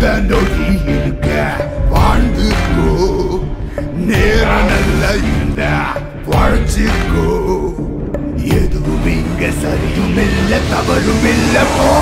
இந்த நொடி இருக்க வாழ்ந்துக்கோ. நேரம் நல்ல இந்த வாழ்ச்சிக்கோ. எதுவும் இங்க சரியும் இல்லை தவறும் இல்லை போ.